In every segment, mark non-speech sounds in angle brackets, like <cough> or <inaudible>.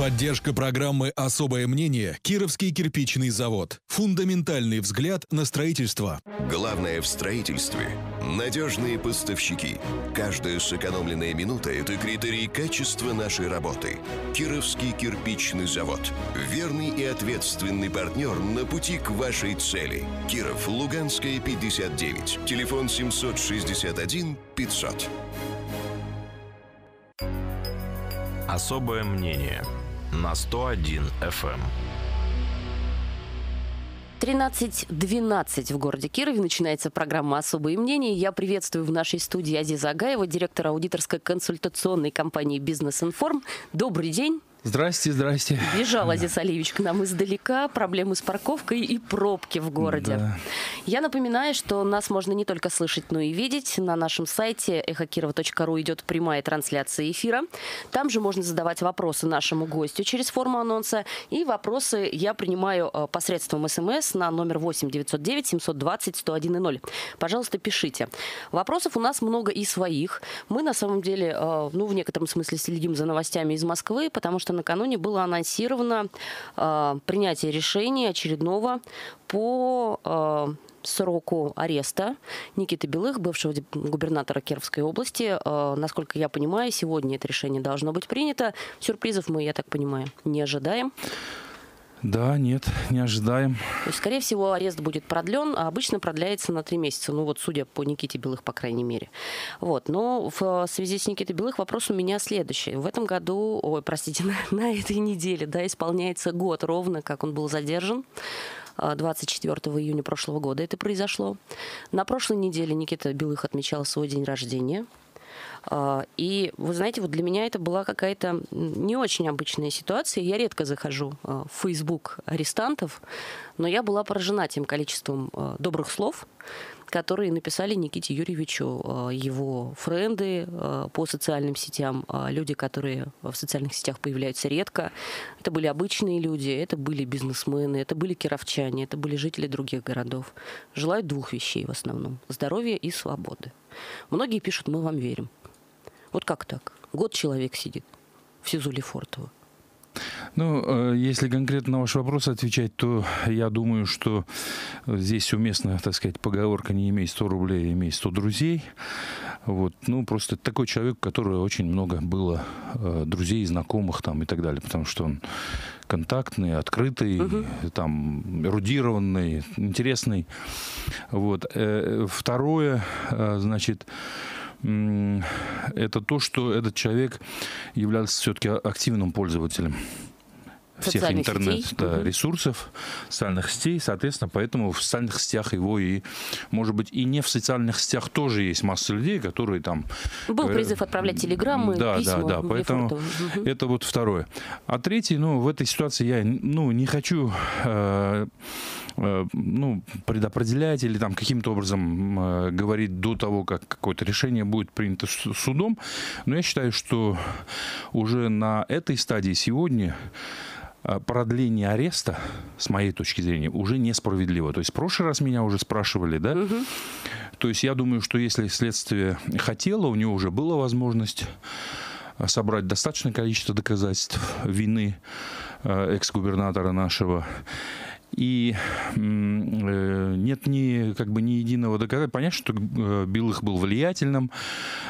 Поддержка программы «Особое мнение» Кировский кирпичный завод. Фундаментальный взгляд на строительство. Главное в строительстве – надежные поставщики. Каждая сэкономленная минута – это критерий качества нашей работы. Кировский кирпичный завод. Верный и ответственный партнер на пути к вашей цели. Киров, Луганская, 59. Телефон 761 500. Особое мнение на 101 FM. 13.12 в городе Кирове начинается программа «Особые мнения». Я приветствую в нашей студии Азиза Агаева, директора аудиторской консультационной компании «Бизнес-информ». Добрый день. Здрасте, здрасте. Бежал Азиз Алиевич к нам издалека. Проблемы с парковкой и пробки в городе. Да. Я напоминаю, что нас можно не только слышать, но и видеть. На нашем сайте эхокирова.ру идет прямая трансляция эфира. Там же можно задавать вопросы нашему гостю через форму анонса. И вопросы я принимаю э, посредством СМС на номер 8 909 720 101 0. Пожалуйста, пишите. Вопросов у нас много и своих. Мы на самом деле, э, ну, в некотором смысле следим за новостями из Москвы, потому что что накануне было анонсировано э, принятие решения очередного по э, сроку ареста Никиты Белых, бывшего губернатора Кировской области. Э, насколько я понимаю, сегодня это решение должно быть принято. Сюрпризов мы, я так понимаю, не ожидаем. Да, нет, не ожидаем. То есть, скорее всего, арест будет продлен, а обычно продляется на три месяца. Ну вот, судя по Никите Белых, по крайней мере. Вот. Но в связи с Никитой Белых вопрос у меня следующий. В этом году, ой, простите, <laughs> на, на этой неделе, да, исполняется год ровно, как он был задержан. 24 июня прошлого года это произошло. На прошлой неделе Никита Белых отмечал свой день рождения. А, и вы знаете, вот для меня это была какая-то не очень обычная ситуация. Я редко захожу а, в Facebook арестантов, но я была поражена тем количеством а, добрых слов, которые написали Никите Юрьевичу его френды по социальным сетям, люди, которые в социальных сетях появляются редко. Это были обычные люди, это были бизнесмены, это были кировчане, это были жители других городов. Желают двух вещей в основном – здоровья и свободы. Многие пишут «мы вам верим». Вот как так? Год человек сидит в СИЗО Лефортово. Ну, э, если конкретно на ваш вопрос отвечать, то я думаю, что здесь уместно, так сказать, поговорка «не имей 100 рублей, имей 100 друзей». Вот, ну, просто такой человек, у которого очень много было э, друзей, знакомых там и так далее, потому что он контактный, открытый, угу. там, эрудированный, интересный. Вот. Э, второе, значит, это то, что этот человек являлся все-таки активным пользователем всех интернет-ресурсов, да, социальных сетей, соответственно, поэтому в социальных сетях его и, может быть, и не в социальных сетях тоже есть масса людей, которые там... Был призыв отправлять телеграммы, да, письма. Да, да, поэтому угу. это вот второе. А третий, ну, в этой ситуации я, ну, не хочу... Э, Э, ну, предопределять или там каким-то образом э, говорить до того, как какое-то решение будет принято судом. Но я считаю, что уже на этой стадии сегодня э, продление ареста, с моей точки зрения, уже несправедливо. То есть в прошлый раз меня уже спрашивали, да? Угу. То есть я думаю, что если следствие хотело, у него уже была возможность собрать достаточное количество доказательств вины экс-губернатора нашего и э, нет ни, как бы, ни единого доказательства. Понятно, что э, Билых был влиятельным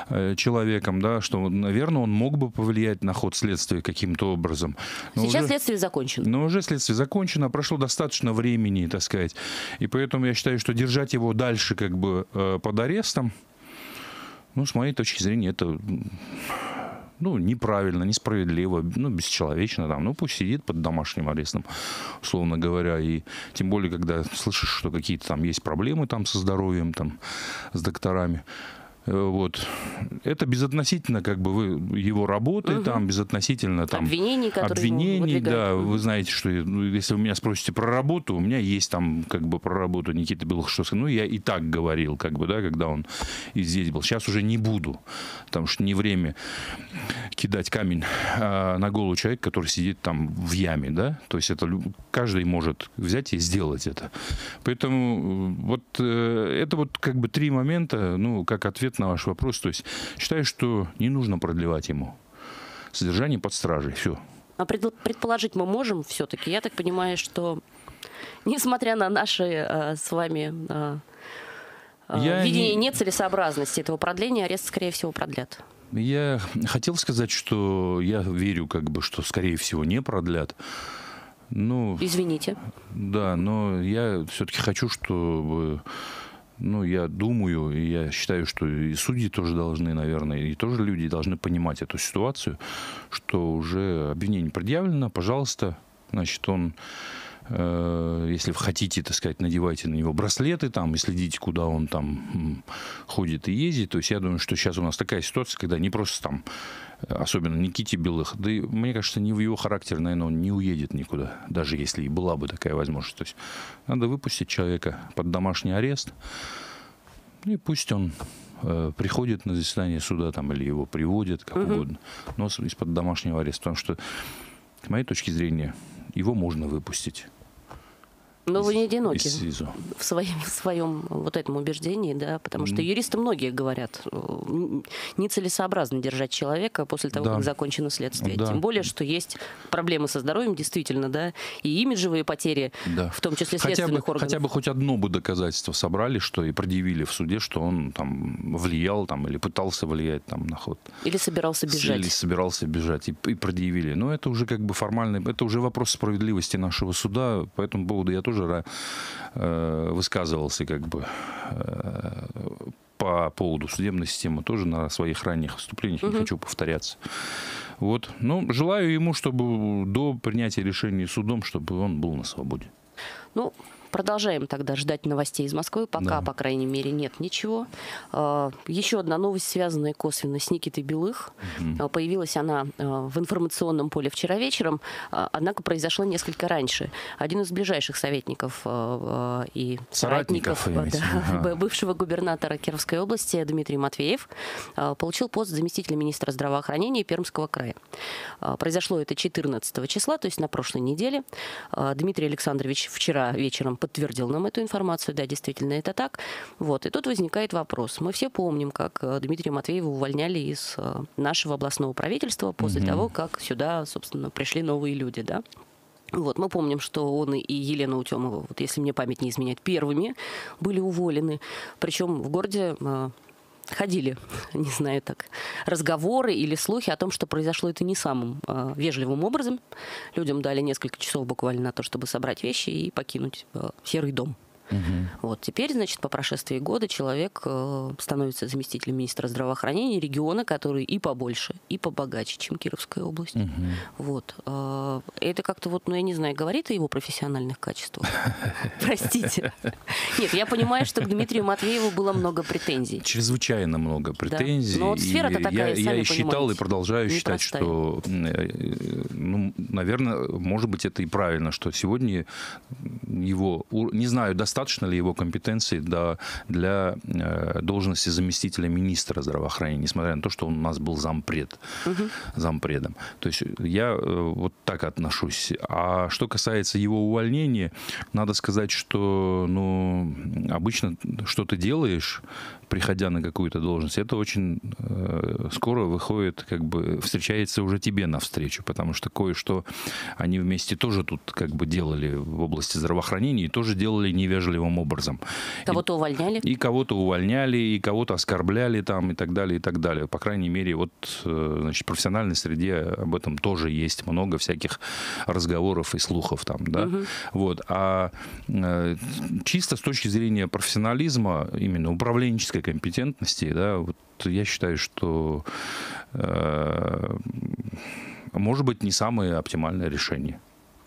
э, человеком, да, что, наверное, он мог бы повлиять на ход следствия каким-то образом. Но Сейчас уже, следствие закончено. Но уже следствие закончено, прошло достаточно времени, так сказать. И поэтому я считаю, что держать его дальше как бы под арестом, ну, с моей точки зрения, это ну, неправильно, несправедливо, ну, бесчеловечно, там, ну, пусть сидит под домашним арестом, условно говоря, и тем более, когда слышишь, что какие-то там есть проблемы там со здоровьем, там, с докторами, вот. Это безотносительно как бы вы, его работы, угу. там, безотносительно там, обвинений, обвинений да. Вы знаете, что ну, если вы меня спросите про работу, у меня есть там как бы про работу Никиты Белых, ну, я и так говорил, как бы, да, когда он и здесь был. Сейчас уже не буду, потому что не время кидать камень а, на голову человека, который сидит там в яме, да, то есть это каждый может взять и сделать это. Поэтому э, вот э, это вот как бы три момента, ну, как ответ на ваш вопрос. То есть считаю, что не нужно продлевать ему содержание под стражей. Все. А предположить мы можем все-таки. Я так понимаю, что несмотря на наши э, с вами э, я видение не... нецелесообразности этого продления, арест, скорее всего, продлят. Я хотел сказать, что я верю, как бы, что, скорее всего, не продлят. Ну, Извините. Да, но я все-таки хочу, чтобы ну, я думаю, и я считаю, что и судьи тоже должны, наверное, и тоже люди должны понимать эту ситуацию, что уже обвинение предъявлено, пожалуйста, значит, он если вы хотите, так сказать, надевайте на него браслеты там и следите, куда он там ходит и ездит. То есть я думаю, что сейчас у нас такая ситуация, когда не просто там, особенно Никите Белых, да и, мне кажется, не в его характере, наверное, он не уедет никуда, даже если и была бы такая возможность. То есть надо выпустить человека под домашний арест, и пусть он э, приходит на заседание суда там, или его приводят, как угу. угодно, но из-под домашнего ареста. Потому что, с моей точки зрения, его можно выпустить. Но вы не одиноки в своем, в своем вот этом убеждении, да, потому что юристы многие говорят, э, нецелесообразно держать человека после того, да. как закончено следствие. Да. Тем более, что есть проблемы со здоровьем, действительно, да, и имиджевые потери, да. в том числе следственных хотя бы, органов. Хотя бы хоть одно бы доказательство собрали, что и предъявили в суде, что он там влиял там или пытался влиять там на ход. Или собирался бежать. Или собирался бежать и, и предъявили. Но это уже как бы формально, это уже вопрос справедливости нашего суда. По этому поводу я тоже тоже э, высказывался как бы э, по поводу судебной системы тоже на своих ранних выступлениях, угу. не хочу повторяться. Вот. Ну, желаю ему, чтобы до принятия решения судом, чтобы он был на свободе. Ну, Продолжаем тогда ждать новостей из Москвы. Пока, да. по крайней мере, нет ничего. А, еще одна новость, связанная косвенно с Никитой Белых. Угу. Появилась она а, в информационном поле вчера вечером, однако произошло несколько раньше. Один из ближайших советников и соратников, соратников да, бывшего губернатора Кировской области Дмитрий Матвеев получил пост заместителя министра здравоохранения Пермского края. Произошло это 14 числа, то есть на прошлой неделе. Дмитрий Александрович вчера вечером подтвердил нам эту информацию, да, действительно это так. Вот. И тут возникает вопрос. Мы все помним, как э, Дмитрия Матвеева увольняли из э, нашего областного правительства после угу. того, как сюда, собственно, пришли новые люди, да. Вот, мы помним, что он и Елена Утемова, вот если мне память не изменяет, первыми были уволены. Причем в городе э, ходили, <laughs> не знаю, так, разговоры или слухи о том, что произошло это не самым э, вежливым образом. Людям дали несколько часов буквально на то, чтобы собрать вещи и покинуть э, серый дом. Угу. Вот теперь, значит, по прошествии года человек э, становится заместителем министра здравоохранения региона, который и побольше, и побогаче, чем Кировская область. Угу. Вот. Э, это как-то вот, ну, я не знаю, говорит о его профессиональных качествах? <laughs> Простите. Нет, я понимаю, что к Дмитрию Матвееву было много претензий. Чрезвычайно много претензий. Но вот сфера-то такая, Я, я считал и продолжаю считать, что, э, ну, наверное, может быть, это и правильно, что сегодня его, не знаю, достаточно достаточно ли его компетенции для, э, должности заместителя министра здравоохранения, несмотря на то, что он у нас был зампред, угу. зампредом. То есть я э, вот так отношусь. А что касается его увольнения, надо сказать, что ну, обычно что ты делаешь, приходя на какую-то должность, это очень э, скоро выходит, как бы встречается уже тебе навстречу, потому что кое-что они вместе тоже тут как бы делали в области здравоохранения и тоже делали невежливым образом. Кого-то увольняли? И, кого-то увольняли, и кого-то оскорбляли там и так далее, и так далее. По крайней мере, вот э, значит, в профессиональной среде об этом тоже есть много всяких разговоров и слухов там, да. Угу. Вот. А э, чисто с точки зрения профессионализма, именно управленческой компетентности, да, вот я считаю, что э, может быть не самое оптимальное решение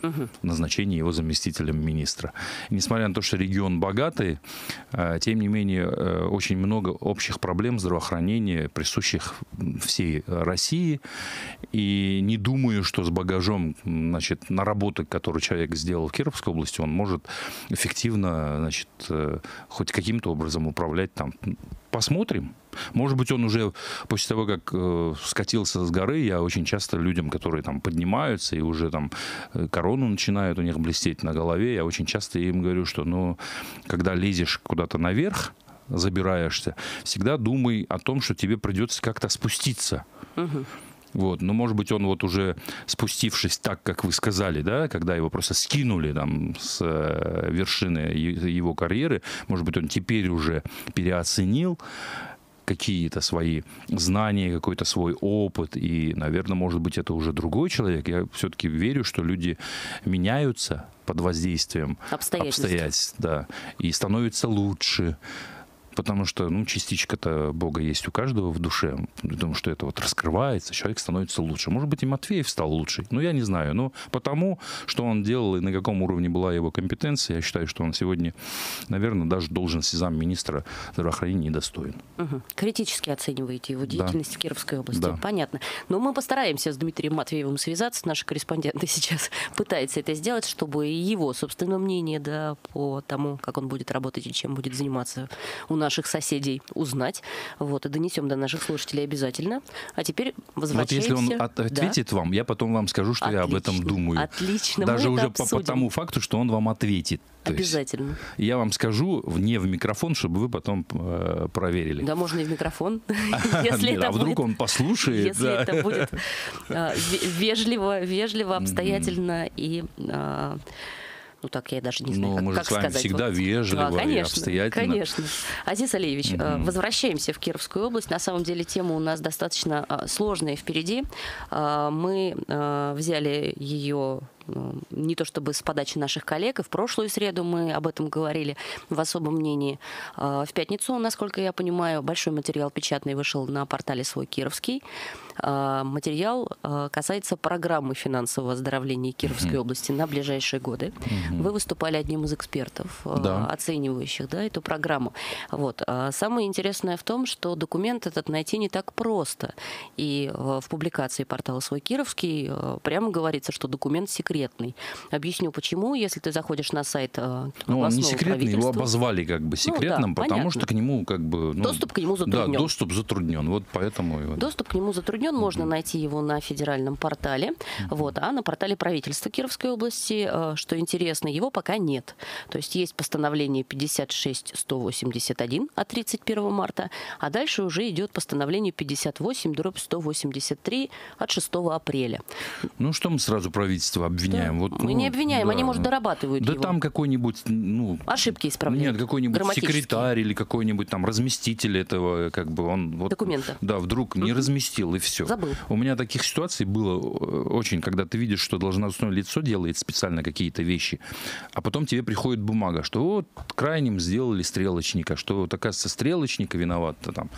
угу. назначение его заместителем министра. Несмотря на то, что регион богатый, э, тем не менее э, очень много общих проблем здравоохранения, присущих всей России. И не думаю, что с багажом значит, наработок, которые человек сделал в Кировской области, он может эффективно значит, э, хоть каким-то образом управлять там. Посмотрим. Может быть, он уже после того, как э, скатился с горы, я очень часто людям, которые там поднимаются и уже там э, корону начинают у них блестеть на голове, я очень часто им говорю, что, ну, когда лезешь куда-то наверх, забираешься, всегда думай о том, что тебе придется как-то спуститься. Угу. Вот. Но, может быть, он вот уже спустившись так, как вы сказали, да, когда его просто скинули там с э, вершины его карьеры, может быть, он теперь уже переоценил какие-то свои знания, какой-то свой опыт. И, наверное, может быть, это уже другой человек. Я все-таки верю, что люди меняются под воздействием обстоятельств, обстоятельств да, и становятся лучше потому что, ну, частичка-то Бога есть у каждого в душе. Думаю, что это вот раскрывается, человек становится лучше. Может быть, и Матвеев стал лучше, ну, я не знаю. Но потому, что он делал и на каком уровне была его компетенция, я считаю, что он сегодня, наверное, даже должности замминистра здравоохранения недостоин. Угу. Критически оцениваете его деятельность да. в Кировской области. Да. Понятно. Но мы постараемся с Дмитрием Матвеевым связаться. Наши корреспонденты <laughs> сейчас пытаются это сделать, чтобы его собственное мнение да, по тому, как он будет работать и чем будет заниматься у нас наших соседей узнать. Вот, и донесем до наших слушателей обязательно. А теперь возвращаемся. Вот если он от, ответит да. вам, я потом вам скажу, что Отлично. я об этом думаю. Отлично. Даже Мы уже по, по тому факту, что он вам ответит. То Обязательно. я вам скажу не в микрофон, чтобы вы потом э, проверили. Да, можно и в микрофон. <laughs> А вдруг он послушает? Если это будет э, вежливо, вежливо, обстоятельно и э, ну так я даже не знаю, Но как, мы как с вами сказать. всегда вот. вежливо да, конечно, и обстоятельно. Конечно. Азиз Алиевич, угу. возвращаемся в Кировскую область. На самом деле тема у нас достаточно а, сложная впереди. А, мы взяли ее не то чтобы с подачи наших коллег, и в прошлую среду мы об этом говорили в особом мнении. В пятницу, насколько я понимаю, большой материал печатный вышел на портале «Свой Кировский». А, материал а, касается программы финансового оздоровления Кировской области на ближайшие годы. Вы выступали одним из экспертов, а, да. оценивающих да, эту программу. Вот. Самое интересное в том, что документ этот найти не так просто. И в публикации портала «Свой Кировский» прямо говорится, что документ секретный. Объясню почему. Если ты заходишь на сайт Ну, он не секретный, его обозвали как бы секретным, ну, да, потому понятно. что к нему как бы... Ну, доступ к нему затруднен. Да, доступ затруднен. Вот поэтому... Доступ к нему затруднен затруднен, можно найти его на федеральном портале. Вот, а на портале правительства Кировской области, э, что интересно, его пока нет. То есть есть постановление 56-181 от 31 марта, а дальше уже идет постановление 58 дробь 183 от 6 апреля. Ну что мы сразу правительство обвиняем? Да. Вот, мы ну, не обвиняем, да. они, может, дорабатывают Да его. там какой-нибудь... Ну, Ошибки исправляют. Нет, какой-нибудь секретарь или какой-нибудь там разместитель этого, как бы он... Вот, Документа. Да, вдруг не разместил, и все. Забыл. У меня таких ситуаций было э, очень, когда ты видишь, что должностное лицо делает специально какие-то вещи, а потом тебе приходит бумага, что вот крайним сделали стрелочника, что вот, оказывается, стрелочника виноват там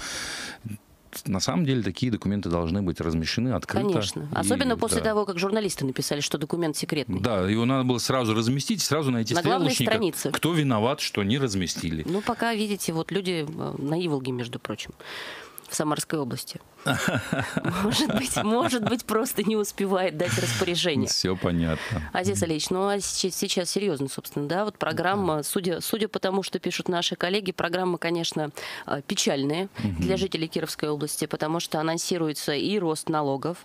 на самом деле такие документы должны быть размещены открыто. Конечно. Особенно и, после да. того, как журналисты написали, что документ секретный. Да, его надо было сразу разместить, сразу найти на стрелочника. странице. Кто виноват, что не разместили. Ну, пока, видите, вот люди э, на Иволге, между прочим в Самарской области. Может быть, может быть, просто не успевает дать распоряжение. Все понятно. Азиз Алиевич, ну а сейчас серьезно, собственно, да, вот программа, судя, судя по тому, что пишут наши коллеги, программа, конечно, а, печальная для жителей Кировской области, потому что анонсируется и рост налогов,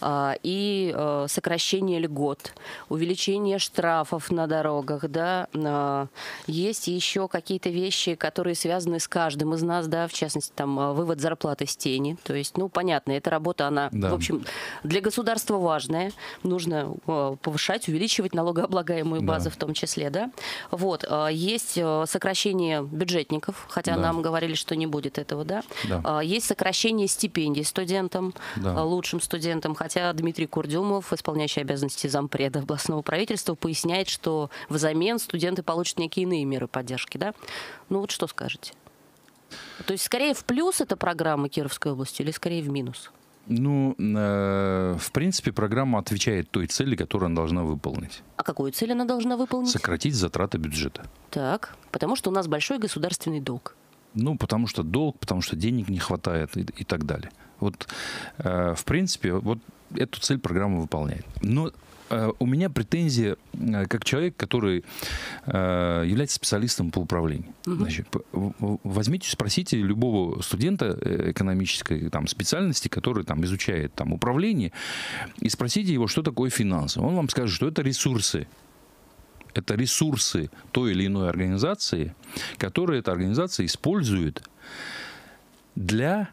а, и а, сокращение льгот, увеличение штрафов на дорогах, да, есть еще какие-то вещи, которые связаны с каждым из нас, да, в частности, там, вывод зарплаты с тени, то есть, ну, понятно, эта работа, она, да. в общем, для государства важная. Нужно э, повышать, увеличивать налогооблагаемую базу да. в том числе, да. Вот. Э, есть э, сокращение бюджетников, хотя да. нам говорили, что не будет этого, да. да. Есть сокращение стипендий студентам, да. лучшим студентам, хотя Дмитрий Курдюмов, исполняющий обязанности зампреда областного правительства, поясняет, что взамен студенты получат некие иные меры поддержки, да. Ну вот что скажете? То есть скорее в плюс эта программа Кировской области или скорее в минус? Ну, э, в принципе, программа отвечает той цели, которую она должна выполнить. А какую цель она должна выполнить? Сократить затраты бюджета. Так, потому что у нас большой государственный долг. Ну, потому что долг, потому что денег не хватает и, и так далее. Вот, э, в принципе, вот эту цель программа выполняет. Но у меня претензия э, как человек, который э, является специалистом по управлению. Угу. Значит, возьмите, спросите любого студента экономической там, специальности, который там, изучает там, управление, и спросите его, что такое финансы. Он вам скажет, что это ресурсы. Это ресурсы той или иной организации, которые эта организация использует для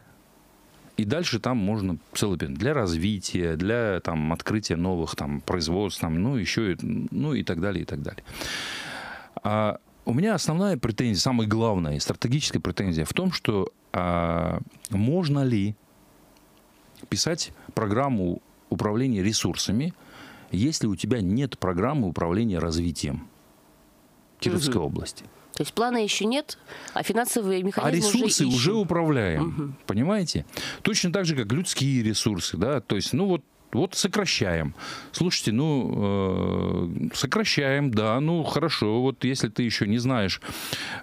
И дальше там можно целый для развития, для там, открытия новых там, производств, там, ну, еще, ну и так далее, и так далее. А у меня основная претензия, самая главная стратегическая претензия в том, что а, можно ли писать программу управления ресурсами, если у тебя нет программы управления развитием Кировской угу. области. То есть плана еще нет, а финансовые механизмы А ресурсы уже, уже управляем, угу. понимаете? Точно так же, как людские ресурсы, да, то есть, ну вот вот сокращаем. Слушайте, ну, э, сокращаем, да, ну, хорошо. Вот если ты еще не знаешь,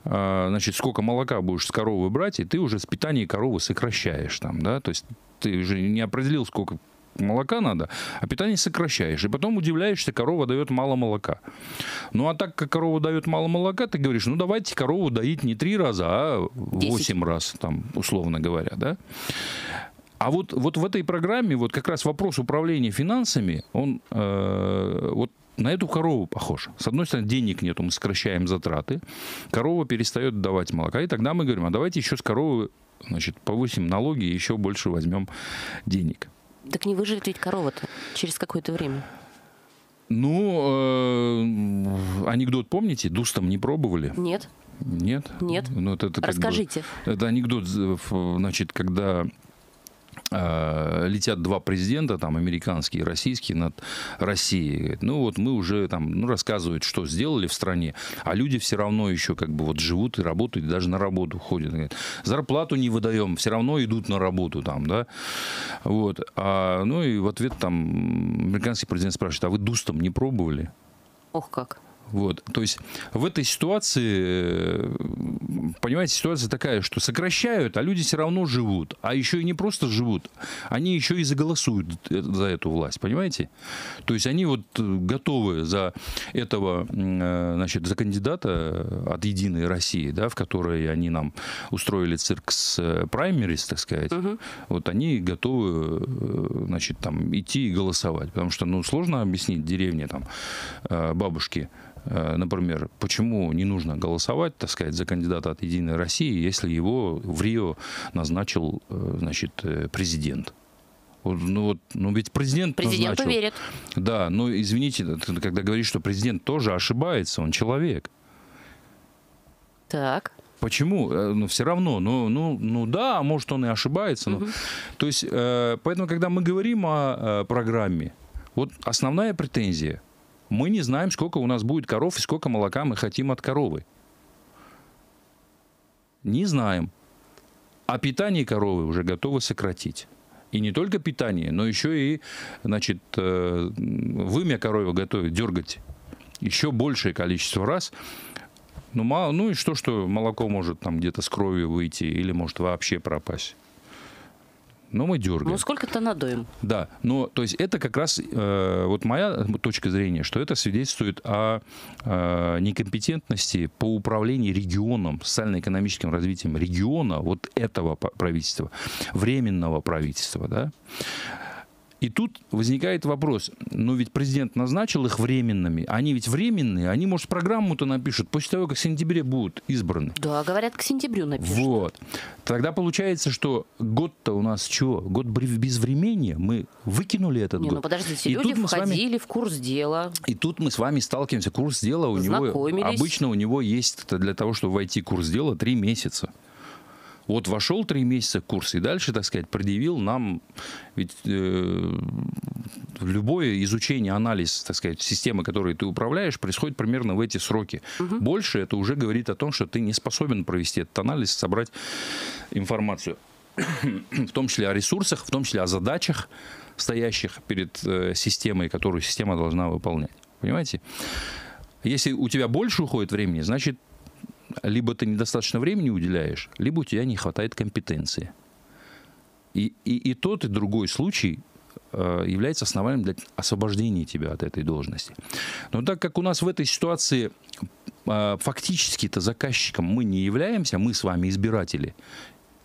э, значит, сколько молока будешь с коровы брать, и ты уже с питания коровы сокращаешь там, да, то есть ты уже не определил, сколько молока надо, а питание сокращаешь. И потом удивляешься, корова дает мало молока. Ну, а так как корова дает мало молока, ты говоришь, ну, давайте корову доить не три раза, а восемь раз, там, условно говоря, да? А вот, вот в этой программе вот как раз вопрос управления финансами, он э, вот на эту корову похож. С одной стороны, денег нету, мы сокращаем затраты, корова перестает давать молока, и тогда мы говорим, а давайте еще с коровы значит, повысим налоги и еще больше возьмем денег. Так не выживет ведь корова-то через какое-то время. Ну, э, анекдот помните? Дустом не пробовали? Нет. Нет? Нет. Ну, это, это Расскажите. Бы, это анекдот, значит, когда Э, летят два президента, там, американский и российский, над Россией. Ну, вот мы уже там, ну, рассказывают, что сделали в стране, а люди все равно еще как бы вот живут и работают, даже на работу ходят. Говорят, Зарплату не выдаем, все равно идут на работу там, да. Вот. А, ну, и в ответ там американский президент спрашивает, а вы дустом не пробовали? Ох как. Вот. То есть в этой ситуации, э, понимаете, ситуация такая, что сокращают, а люди все равно живут. А еще и не просто живут, они еще и заголосуют за эту власть, понимаете? То есть они вот готовы за этого, э, значит, за кандидата от «Единой России», да, в которой они нам устроили цирк с праймерис, так сказать, угу. вот они готовы, э, значит, там идти и голосовать. Потому что, ну, сложно объяснить деревне, там, бабушки, Э, например, почему не нужно голосовать, так сказать, за кандидата от «Единой России», если его в Рио назначил, э, значит, э, президент? Ну, вот, ну ведь президент Президент назначил. верит. Да, но извините, когда говоришь, что президент тоже ошибается, он человек. Так. Почему? Ну, все равно. Ну, ну, ну да, может, он и ошибается. Но... Угу. То есть, э, поэтому, когда мы говорим о, о программе, вот основная претензия мы не знаем, сколько у нас будет коров и сколько молока мы хотим от коровы. Не знаем. А питание коровы уже готовы сократить. И не только питание, но еще и, значит, э, вымя коровы готовят, дергать еще большее количество раз. Ну, мало, ну и что, что молоко может там где-то с кровью выйти или может вообще пропасть но мы дергаем. Ну, сколько-то надоем. Да, но то есть это как раз э, вот моя точка зрения, что это свидетельствует о э, некомпетентности по управлению регионом, социально-экономическим развитием региона, вот этого правительства, временного правительства, да. И тут возникает вопрос, ну ведь президент назначил их временными, они ведь временные, они, может, программу-то напишут после того, как в сентябре будут избраны. Да, говорят, к сентябрю напишут. Вот. Тогда получается, что год-то у нас чего? Год без времени, мы выкинули этот Не, год. ну подождите, и люди входили вами, в курс дела. И тут мы с вами сталкиваемся, курс дела у него, обычно у него есть для того, чтобы войти в курс дела, три месяца. Вот вошел три месяца курс и дальше, так сказать, предъявил нам, ведь э, любое изучение, анализ, так сказать, системы, которой ты управляешь, происходит примерно в эти сроки. Угу. Больше это уже говорит о том, что ты не способен провести этот анализ, собрать информацию, в том числе о ресурсах, в том числе о задачах, стоящих перед э, системой, которую система должна выполнять. Понимаете? Если у тебя больше уходит времени, значит, либо ты недостаточно времени уделяешь, либо у тебя не хватает компетенции. И, и, и тот, и другой случай э, является основанием для освобождения тебя от этой должности. Но так как у нас в этой ситуации э, фактически-то заказчиком мы не являемся, мы с вами избиратели,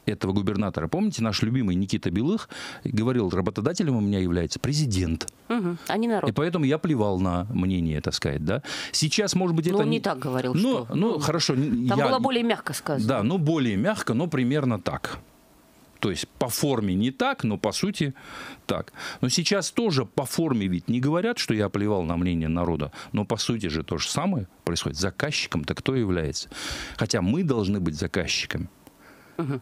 этого губернатора. Помните, наш любимый Никита Белых говорил, работодателем у меня является президент. Угу, а не народ. И поэтому я плевал на мнение, так сказать, да. Сейчас, может быть, ну, это... он не так говорил, ну, что... Ну, хорошо. Там я... было более мягко сказано. Да, ну, более мягко, но примерно так. То есть по форме не так, но по сути так. Но сейчас тоже по форме ведь не говорят, что я плевал на мнение народа, но по сути же то же самое происходит. Заказчиком-то кто является? Хотя мы должны быть заказчиками угу.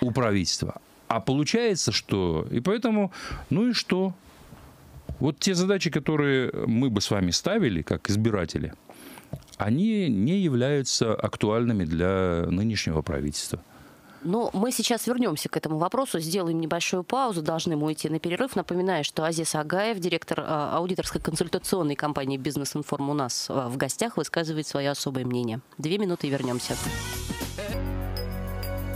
У правительства. А получается, что... И поэтому, ну и что? Вот те задачи, которые мы бы с вами ставили, как избиратели, они не являются актуальными для нынешнего правительства. Но мы сейчас вернемся к этому вопросу, сделаем небольшую паузу, должны мы уйти на перерыв. Напоминаю, что Азиз Агаев, директор а, аудиторской консультационной компании «Бизнес Информ» у нас а, в гостях, высказывает свое особое мнение. Две минуты и вернемся.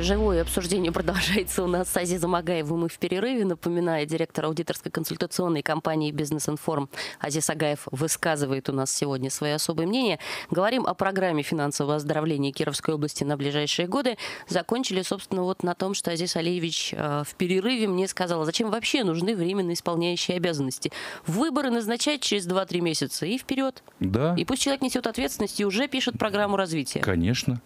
Живое обсуждение <laughs> продолжается у нас с Азизом Агаевым и в перерыве. Напоминаю, директор аудиторской консультационной компании «Бизнес Информ» Азиз Агаев высказывает у нас сегодня свое особое мнение. Говорим о программе финансового оздоровления Кировской области на ближайшие годы. Закончили, собственно, вот на том, что Азиз Алиевич э, в перерыве мне сказал, зачем вообще нужны временно исполняющие обязанности. Выборы назначать через 2-3 месяца и вперед. Да. И пусть человек несет ответственность и уже пишет программу развития. Конечно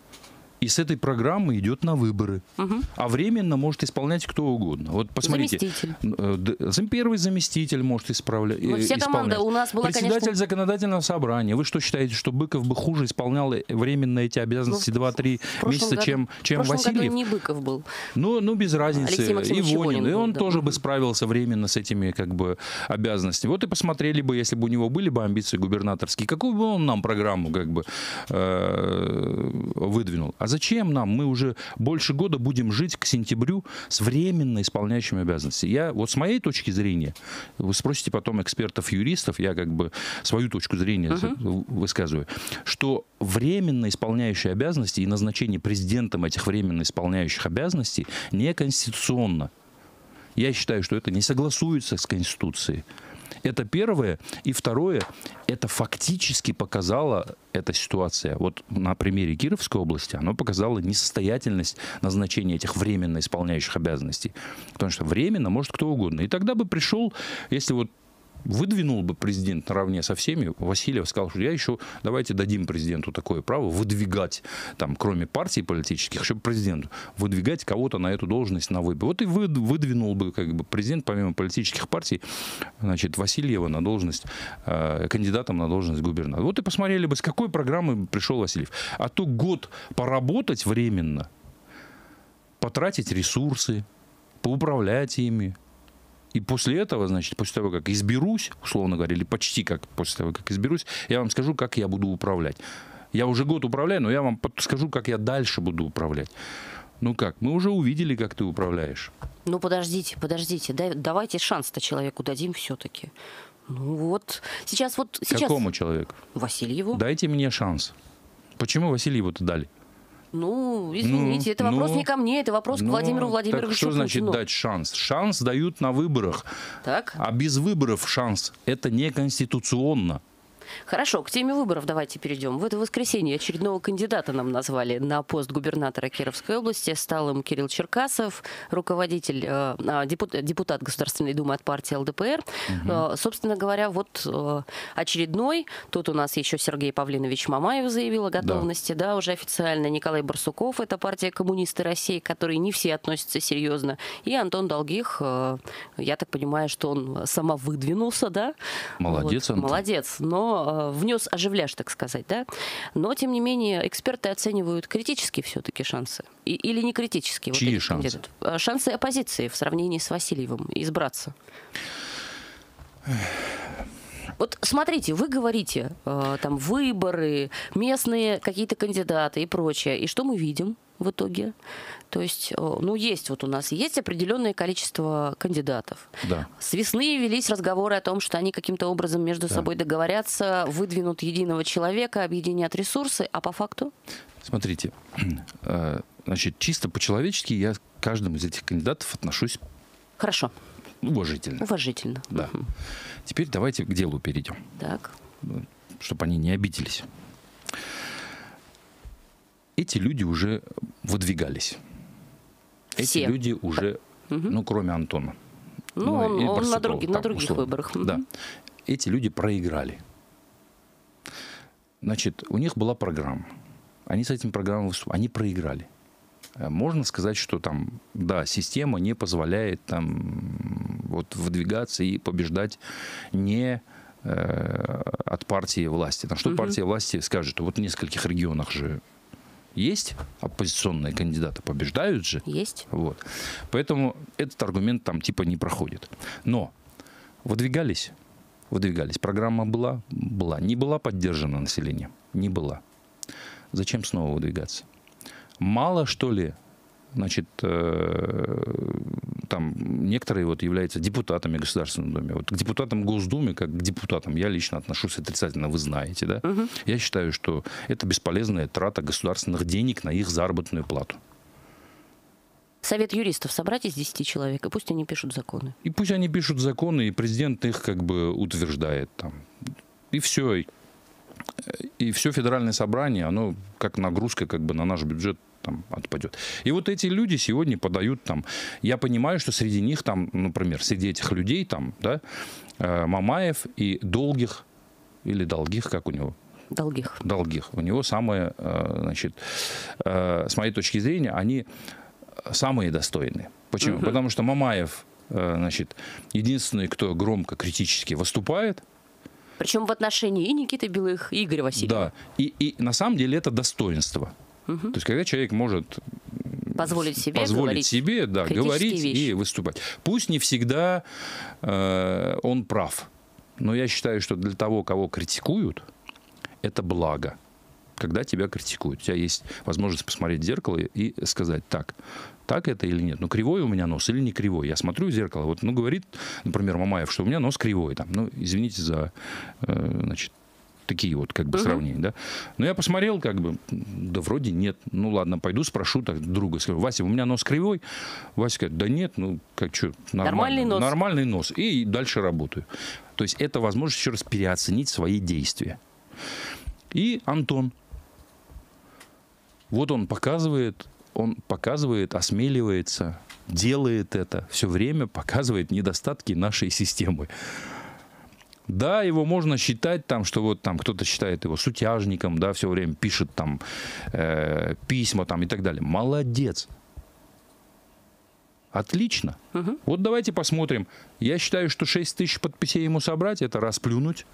и с этой программы идет на выборы. Угу. А временно может исполнять кто угодно. Вот посмотрите. Заместитель. Э, первый заместитель может исправлять. Ну, вся команда у нас была, Председатель конечно... законодательного собрания. Вы что считаете, что Быков бы хуже исполнял временно эти обязанности ну, 2-3 месяца, году, чем, чем в Васильев? Году не Быков был. Ну, ну без разницы. И Вонин. И он да. тоже бы справился временно с этими как бы обязанностями. Вот и посмотрели бы, если бы у него были бы амбиции губернаторские, какую бы он нам программу как бы э, выдвинул. А зачем нам? Мы уже больше года будем жить к сентябрю с временно исполняющими обязанности. Я вот с моей точки зрения, вы спросите потом экспертов-юристов, я как бы свою точку зрения uh-huh. высказываю, что временно исполняющие обязанности и назначение президентом этих временно исполняющих обязанностей неконституционно. Я считаю, что это не согласуется с Конституцией. Это первое. И второе, это фактически показала эта ситуация. Вот на примере Кировской области оно показало несостоятельность назначения этих временно исполняющих обязанностей. Потому что временно может кто угодно. И тогда бы пришел, если вот выдвинул бы президент наравне со всеми, Васильев сказал, что я еще, давайте дадим президенту такое право выдвигать, там, кроме партий политических, еще президенту, выдвигать кого-то на эту должность на выбор. Вот и вы, выдвинул бы как бы президент, помимо политических партий, значит, Васильева на должность, э, кандидатом на должность губернатора. Вот и посмотрели бы, с какой программы пришел Васильев. А то год поработать временно, потратить ресурсы, поуправлять ими, и после этого, значит, после того, как изберусь, условно говоря, или почти как после того, как изберусь, я вам скажу, как я буду управлять. Я уже год управляю, но я вам скажу, как я дальше буду управлять. Ну как, мы уже увидели, как ты управляешь. Ну подождите, подождите, дай, давайте шанс-то человеку дадим все-таки. Ну вот, сейчас вот... Сейчас... Какому человеку? Васильеву. Дайте мне шанс. Почему Васильеву-то дали? Ну, извините, ну, это вопрос ну, не ко мне, это вопрос ну, к Владимиру Владимировичу так что значит Путину. дать шанс? Шанс дают на выборах. Так. А без выборов шанс – это неконституционно. Хорошо, к теме выборов давайте перейдем. В это воскресенье очередного кандидата нам назвали на пост губернатора Кировской области. Стал им Кирилл Черкасов, руководитель, э, а, депутат, депутат Государственной Думы от партии ЛДПР. Угу. Собственно говоря, вот э, очередной. Тут у нас еще Сергей Павлинович Мамаев заявил о готовности, да, да уже официально. Николай Барсуков, это партия коммунисты России, к которой не все относятся серьезно. И Антон Долгих, я так понимаю, что он сама выдвинулся, да? Молодец, вот, Молодец. Но Э, внес оживляш, так сказать, да. Но, тем не менее, эксперты оценивают критически все-таки шансы. И, или не критические. Чьи вот шансы? Кандидатов. Э, шансы оппозиции в сравнении с Васильевым избраться. Вот смотрите, вы говорите, э, там выборы, местные какие-то кандидаты и прочее. И что мы видим в итоге? То есть, э, ну, есть вот у нас, есть определенное количество кандидатов. Да. С весны велись разговоры о том, что они каким-то образом между да. собой договорятся, выдвинут единого человека, объединят ресурсы, а по факту? Смотрите, <clears throat> э, значит, чисто по-человечески я к каждому из этих кандидатов отношусь... Хорошо. Уважительно. Уважительно. Да. Угу. Теперь давайте к делу перейдем. Так. Чтобы они не обиделись. Эти люди уже выдвигались. Эти Все. люди уже, угу. ну, кроме Антона. Ну, ну он, он на, други, на других условно. выборах. Да. Эти люди проиграли. Значит, у них была программа. Они с этим программой выступали. Они проиграли. Э, можно сказать, что там, да, система не позволяет там вот выдвигаться и побеждать не э, от партии власти. Там, что угу. партия власти скажет? Вот в нескольких регионах же есть оппозиционные кандидаты, побеждают же. Есть. Вот. Поэтому этот аргумент там типа не проходит. Но выдвигались, выдвигались. Программа была, была. Не была поддержана населением, не была. Зачем снова выдвигаться? Мало, что ли, значит, э, там некоторые вот являются депутатами Государственной Думы. Вот к депутатам Госдумы, как к депутатам, я лично отношусь отрицательно, вы знаете, да? Угу. Я считаю, что это бесполезная трата государственных денег на их заработную плату. Совет юристов собрать из 10 человек, и пусть они пишут законы. И пусть они пишут законы, и президент их как бы утверждает там. И все и все федеральное собрание, оно как нагрузка как бы на наш бюджет там отпадет. И вот эти люди сегодня подают там, я понимаю, что среди них там, например, среди этих людей там, да, э, Мамаев и Долгих, или Долгих, как у него? Долгих. Долгих. У него самые, э, значит, э, с моей точки зрения, они самые достойные. Почему? Угу. Потому что Мамаев, значит, единственный, кто громко, критически выступает – причем в отношении и Никиты Белых, и Игоря Васильева. Да. И, и на самом деле это достоинство. Угу. То есть, когда человек может позволить себе позволить говорить себе, да, говорить вещи. и выступать. Пусть не всегда э, он прав, но я считаю, что для того, кого критикуют, это благо когда тебя критикуют. У тебя есть возможность посмотреть в зеркало и сказать, так, так это или нет. Ну, кривой у меня нос или не кривой. Я смотрю в зеркало, вот, ну, говорит, например, Мамаев, что у меня нос кривой. Там, ну, извините за, э, значит, такие вот как бы uh-huh. сравнения, да. Но я посмотрел, как бы, да вроде нет. Ну ладно, пойду спрошу так друга, скажу, Вася, у меня нос кривой? Вася говорит, да нет, ну как что, нормальный нос. Нормальный нос. И дальше работаю. То есть это возможность еще раз переоценить свои действия. И Антон, вот он показывает, он показывает, осмеливается, делает это, все время показывает недостатки нашей системы. Да, его можно считать там, что вот там кто-то считает его сутяжником, да, все время пишет там э, письма там и так далее. Молодец. Отлично. Угу. Вот давайте посмотрим. Я считаю, что 6 тысяч подписей ему собрать, это расплюнуть.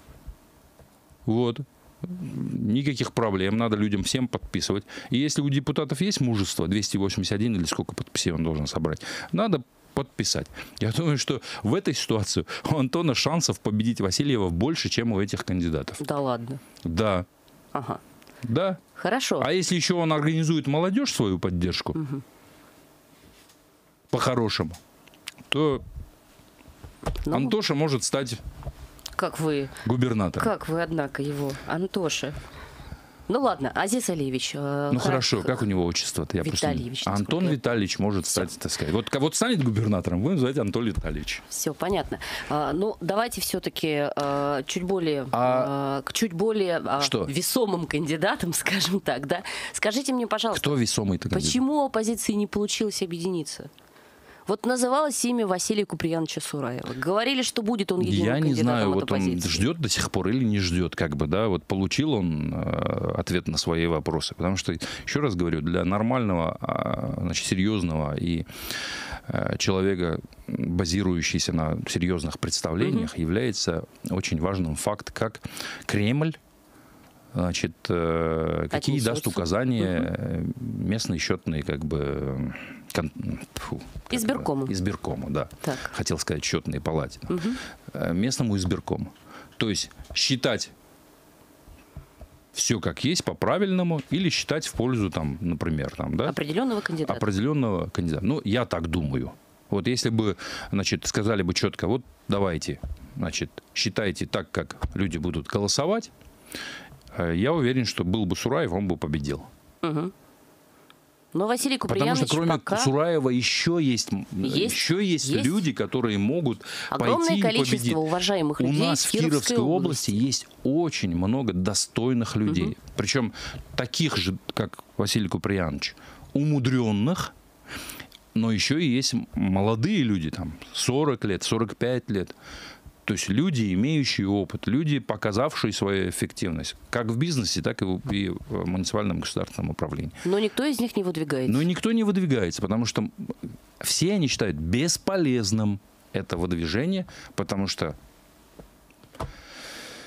Вот никаких проблем, надо людям всем подписывать. И если у депутатов есть мужество, 281 или сколько подписей он должен собрать, надо подписать. Я думаю, что в этой ситуации у Антона шансов победить Васильева больше, чем у этих кандидатов. Да ладно? Да. Ага. Да. Хорошо. А если еще он организует молодежь свою поддержку, угу. по-хорошему, то ну, Антоша может стать как вы... Губернатор. Как вы, однако, его, Антоша. Ну ладно, Азиз Алиевич. Э, ну хорошо, как у него отчество-то? Я Витальевич. Просто... Антон Витальевич может Все. стать, так сказать. Вот, вот станет губернатором, будем звать Антон Витальевич. Все, понятно. А, ну, давайте все-таки а, чуть более, а... к чуть более а, Что? весомым кандидатам, <laughs> скажем так, да? Скажите мне, пожалуйста. Кто весомый-то кандидат? Почему оппозиции не получилось объединиться? Вот называлось имя Василия Куприяновича Сураева. Говорили, что будет он единым Я не знаю, вот он ждет до сих пор или не ждет, как бы, да, вот получил он э, ответ на свои вопросы. Потому что, еще раз говорю, для нормального, э, значит, серьезного и э, человека, базирующийся на серьезных представлениях, mm-hmm. является очень важным факт, как Кремль значит, э, какие даст указания угу. местные счетные, как бы, кон, фу, избиркому. Избиркому, да. Так. Хотел сказать счетные палате. Угу. Местному избиркому. То есть считать все как есть по правильному или считать в пользу там, например, там, да? Определенного кандидата. Определенного кандидата. Ну, я так думаю. Вот если бы, значит, сказали бы четко, вот давайте, значит, считайте так, как люди будут голосовать, Э, я уверен, что был бы Сураев, он бы победил. Угу. Но Василий Куприянович Потому что кроме пока... Сураева еще есть, есть, еще есть, есть люди, которые могут Огромное пойти количество и победить. уважаемых людей У нас в Кировской, Кировской области. есть очень много достойных людей. Угу. Причем таких же, как Василий Куприянович, умудренных, но еще и есть молодые люди, там, 40 лет, 45 лет, То есть люди, имеющие опыт, люди, показавшие свою эффективность, как в бизнесе, так и в, и в муниципальном государственном управлении. Но никто из них не выдвигается. Но никто не выдвигается, потому что все они считают бесполезным это выдвижение, потому что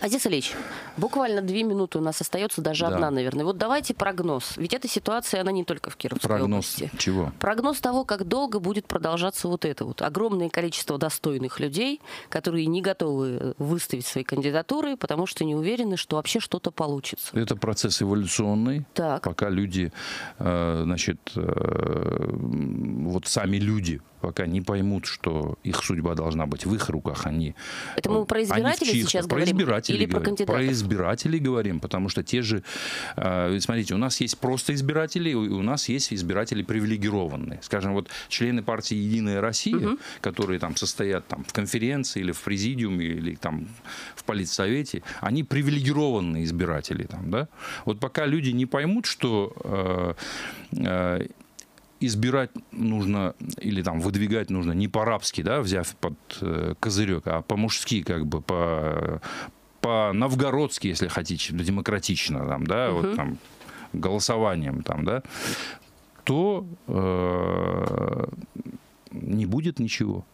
Азиз Ильич, буквально две минуты у нас остается, даже Да. одна, наверное. Вот давайте прогноз. Ведь эта ситуация, она не только в Кировской прогноз области. чего? Прогноз того, как долго будет продолжаться вот это вот. Огромное количество достойных людей, которые не готовы э, выставить свои кандидатуры, потому что не уверены, что вообще что-то получится. Это процесс эволюционный. Так. Пока люди, э, значит, э, вот сами люди пока не поймут, что их судьба должна быть в их руках, они... Это мы про они в избирателей сейчас про говорим избирателей или про говорим. кандидатов? Про избирателей говорим, потому что те же... э, смотрите, у нас есть просто избиратели, и у нас есть избиратели привилегированные. Скажем, вот члены партии «Единая Россия», которые там состоят там, в конференции или в президиуме, или там в политсовете, они привилегированные избиратели. Там, да? Вот пока люди не поймут, что э, э, избирать нужно или там выдвигать нужно не по-рабски, да, взяв под э, козырек, а по-мужски, как бы по по-новгородски, если хотите, демократично, там, да, вот там голосованием, там, да, то э, не будет ничего.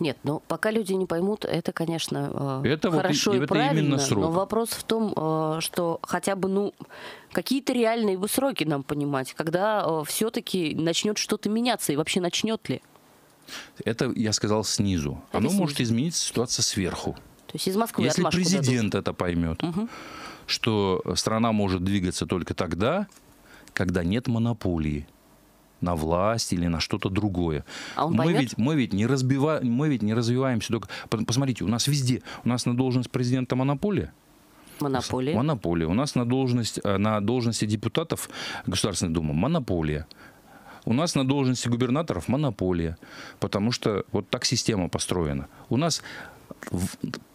Нет, но пока люди не поймут, это, конечно, э, Это вот хорошо и- и, это правильно. именно срок. Но вопрос в том, э, что хотя бы, ну, какие-то реальные бы сроки нам понимать, когда все-таки начнет что-то меняться и вообще начнет ли. Это я сказал снизу. Это Оно снизу. может измениться ситуация сверху. То есть из Москвы Если отмашку дадут. президент это поймет, что страна может двигаться только тогда, когда нет монополии на власть или на что-то другое. А он мы, поймет? ведь, мы, ведь не разбива... мы ведь не развиваемся только... По- Посмотрите, у нас везде, у нас на должность президента монополия. Монополия. Монополия. У нас на, должность, э, на должности депутатов Государственной Думы монополия. У нас на должности губернаторов монополия, потому что вот так система построена. У нас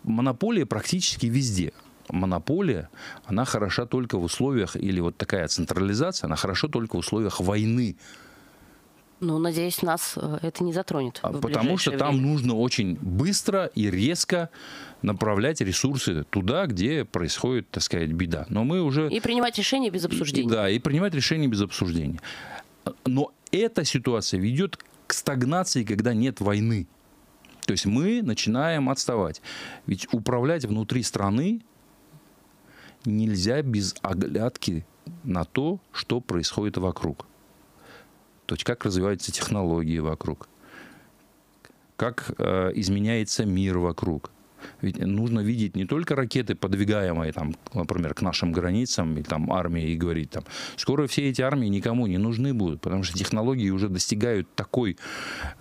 монополия практически везде. Монополия, она хороша только в условиях, или вот такая централизация, она хороша только в условиях войны. Ну, надеюсь, нас э, это не затронет. А Потому что ближайшее там время. нужно очень быстро и резко направлять ресурсы туда, где происходит, так сказать, беда. Но мы уже... И принимать решения без обсуждений. Да, и принимать решения без обсуждения. Но эта ситуация ведет к стагнации, когда нет войны. То есть мы начинаем отставать. Ведь управлять внутри страны нельзя без оглядки на то, что происходит вокруг. То есть как развиваются технологии вокруг, как э, изменяется мир вокруг. Ведь нужно видеть не только ракеты, подвигаемые, там, например, к нашим границам, или там армии, и говорить там, скоро все эти армии никому не нужны будут, потому что технологии уже достигают такой,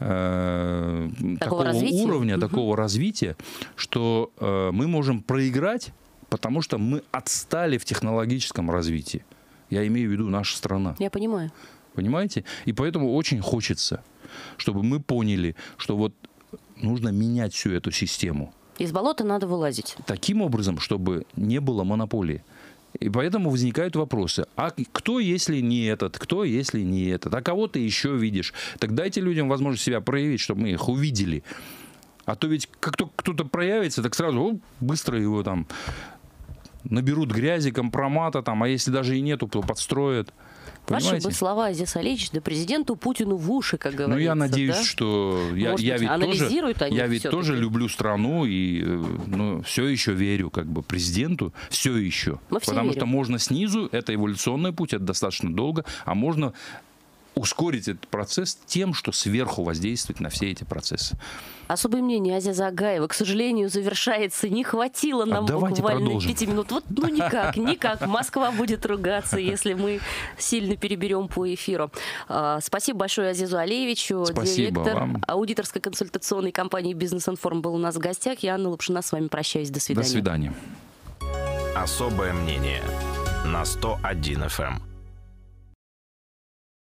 э, такого развития? уровня, Мгм. такого развития, что э, мы можем проиграть, потому что мы отстали в технологическом развитии. Я имею в виду наша страна. Я понимаю. Понимаете? И поэтому очень хочется, чтобы мы поняли, что вот нужно менять всю эту систему Из болота надо вылазить. таким образом, чтобы не было монополии. И поэтому возникают вопросы. А кто, если не этот? Кто, если не этот? А кого ты еще видишь? Так дайте людям возможность себя проявить, чтобы мы их увидели. А то ведь как только кто-то проявится, так сразу оп, быстро его там наберут грязи, компромата, там, а если даже и нету, то подстроят. Ваши бы слова, Азиз Алич, да президенту Путину в уши, как говорится. Ну, я надеюсь, да? что я, Может я быть, ведь тоже, они я ведь тоже люблю страну и э, ну, все еще верю как бы президенту, все еще. Мы все Потому верим. что можно снизу, это эволюционный путь, это достаточно долго, а можно ускорить этот процесс тем, что сверху воздействовать на все эти процессы. Особое мнение Азиза Агаева, к сожалению, завершается. Не хватило нам А давайте буквально продолжим. пяти минут. Вот, ну никак, <laughs> никак. Москва будет ругаться, если мы сильно переберем по эфиру. А, Спасибо большое Азизу Алиевичу. Спасибо Директор вам. аудиторской консультационной компании «Бизнес Информ» был у нас в гостях. Я, Анна Лапшина, с вами прощаюсь. До свидания. До свидания. Особое мнение на 101 FM.